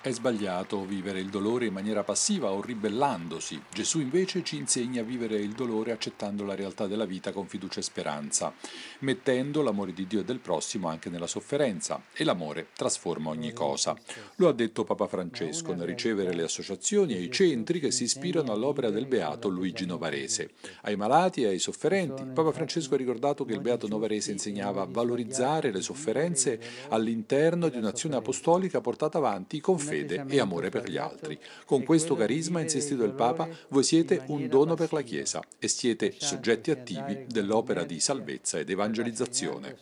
È sbagliato vivere il dolore in maniera passiva o ribellandosi. Gesù invece ci insegna a vivere il dolore accettando la realtà della vita con fiducia e speranza, mettendo l'amore di Dio e del prossimo anche nella sofferenza e l'amore trasforma ogni cosa. Lo ha detto Papa Francesco nel ricevere le associazioni e i centri che si ispirano all'opera del beato Luigi Novarese. Ai malati e ai sofferenti, Papa Francesco ha ricordato che il beato Novarese insegnava a valorizzare le sofferenze all'interno di un'azione apostolica portata avanti con fede e amore per gli altri. Con questo carisma, ha insistito il Papa, voi siete un dono per la Chiesa e siete soggetti attivi dell'opera di salvezza ed evangelizzazione.